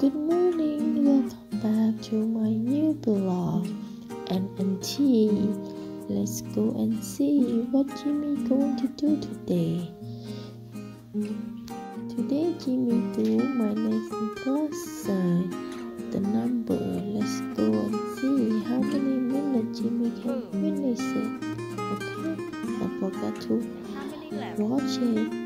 Good morning, welcome back to my new blog. And auntie, let's go and see what Jimmy going to do today. Today Jimmy do my next plus sign the number. Let's go and see how many minutes Jimmy can finish it. Okay, don't forget to watch it.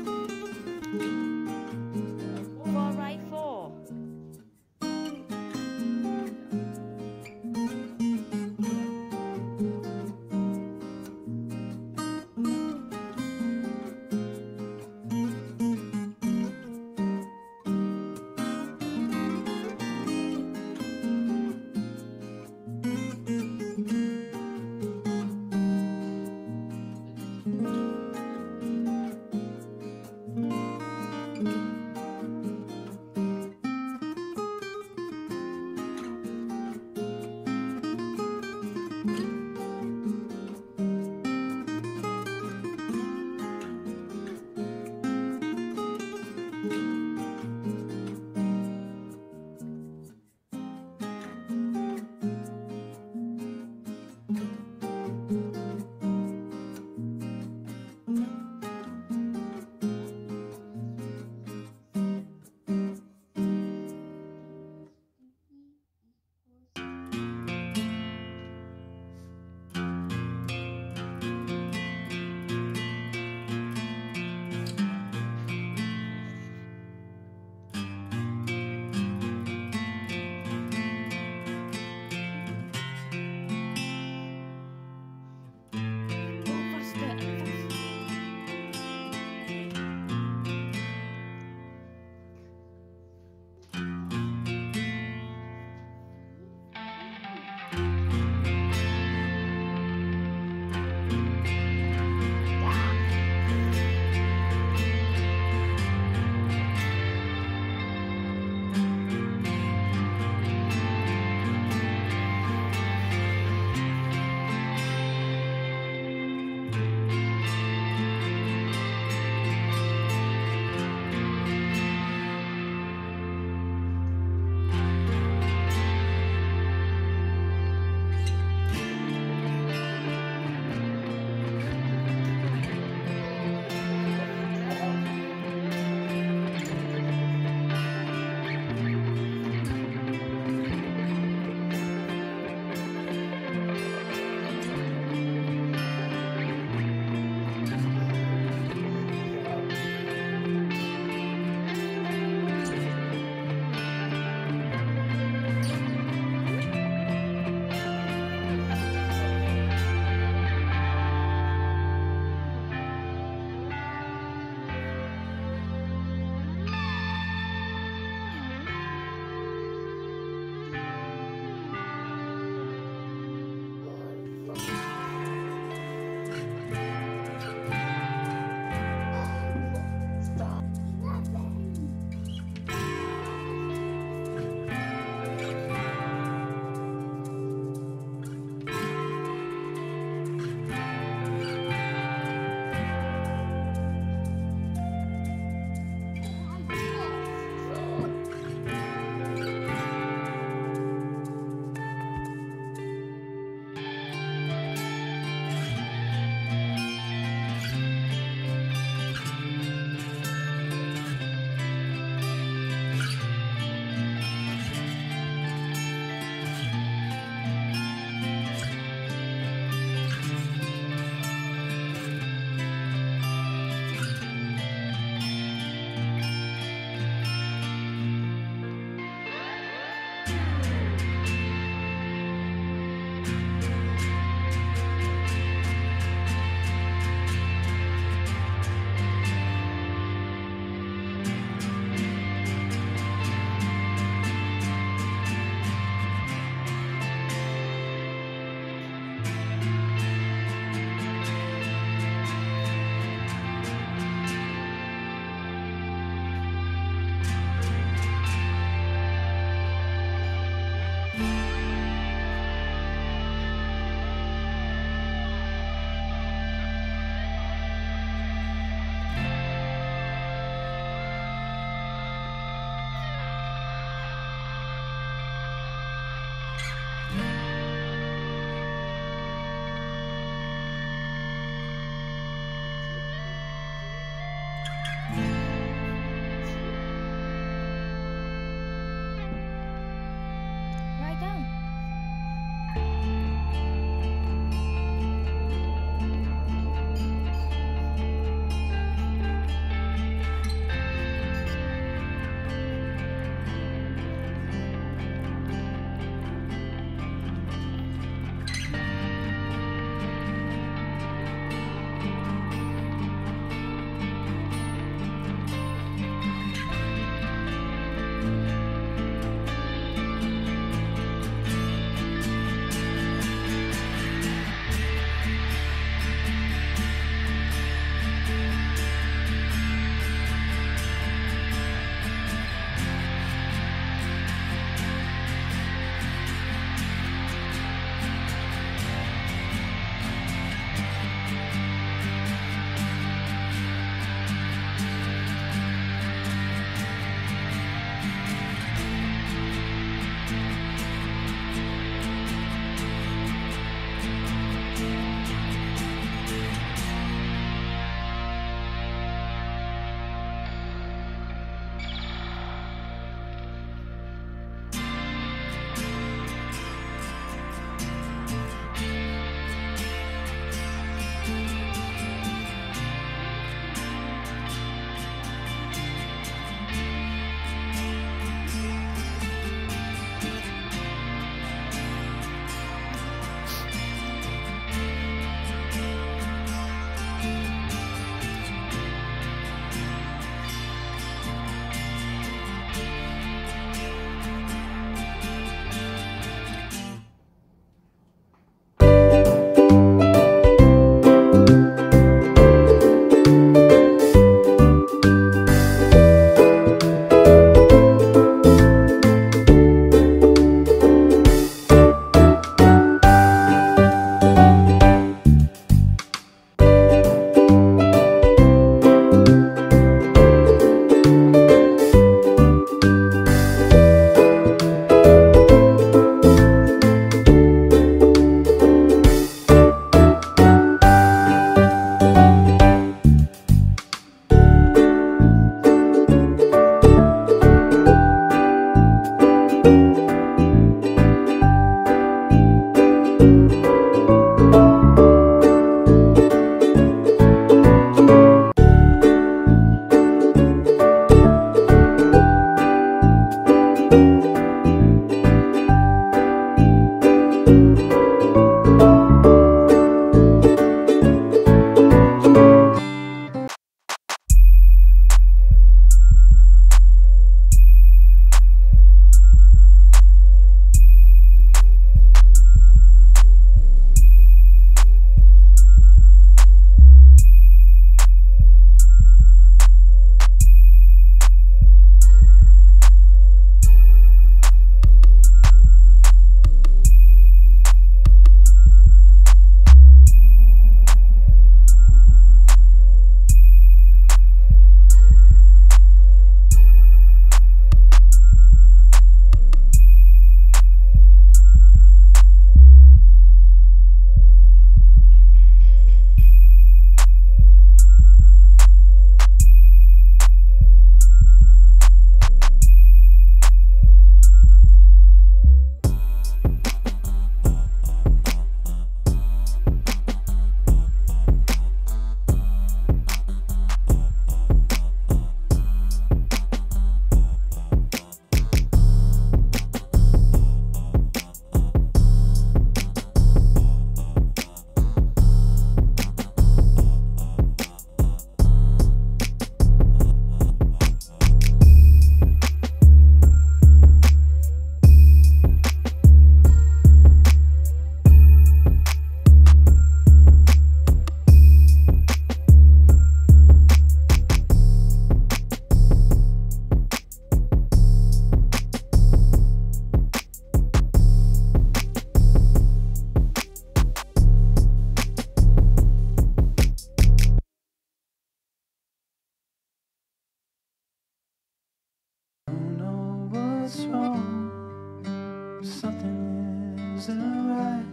something isn't right.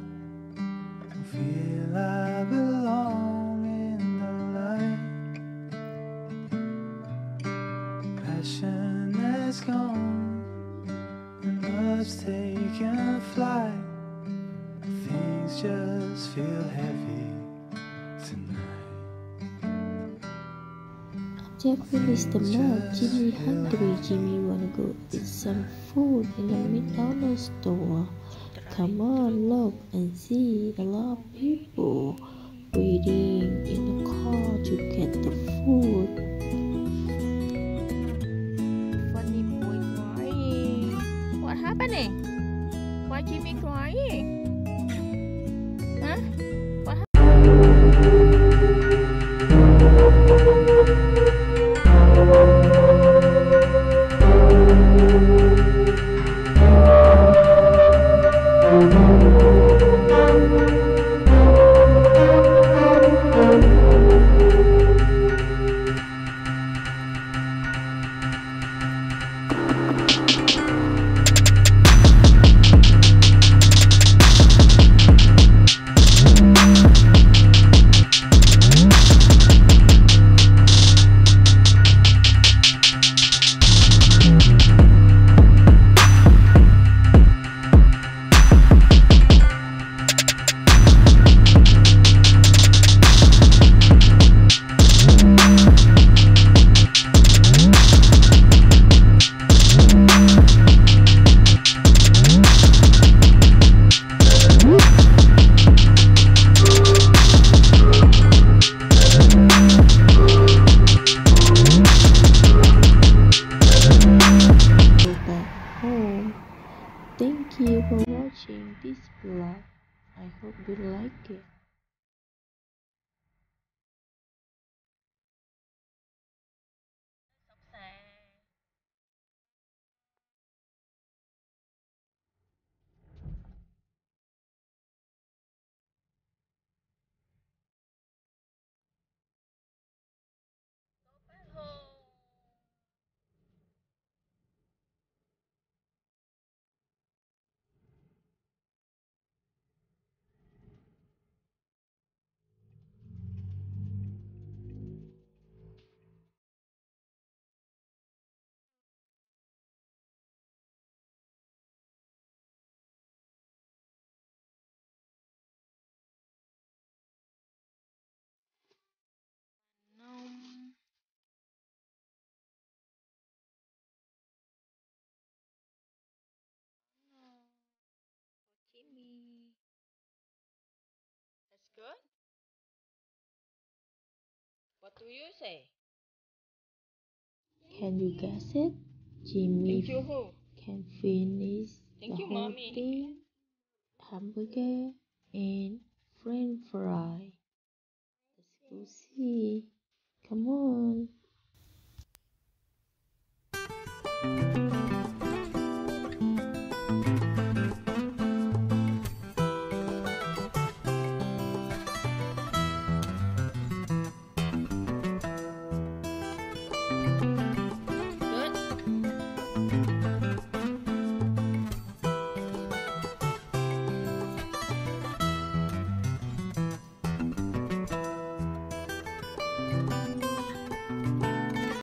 I feel I belong in the light. Passion has gone, and love's taken flight. Things just feel heavy. Jack finished the meal. Jimmy hungry. Jimmy wanna go eat some food in the McDonald's store. Come on, look and see a lot of people waiting in the car to get the food. Funny boy crying. What happening? Why Jimmy crying? Huh? For That's good. What do you say? Can you guess it? Jimmy Thank you who? can finish Thank the you, whole Mommy. thing. Hamburger and French fry. Let's go see. Come on.